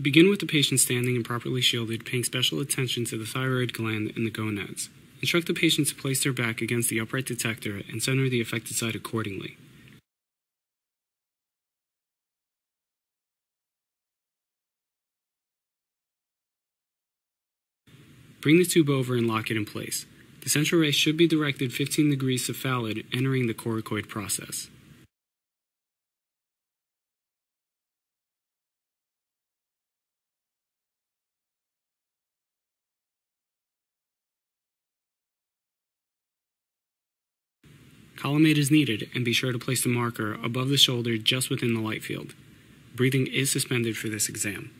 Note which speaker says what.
Speaker 1: Begin with the patient standing and properly shielded, paying special attention to the thyroid gland and the gonads. Instruct the patient to place their back against the upright detector and center the affected side accordingly. Bring the tube over and lock it in place. The central ray should be directed 15 degrees cephalad, entering the coracoid process. Collimate is needed, and be sure to place the marker above the shoulder just within the light field. Breathing is suspended for this exam.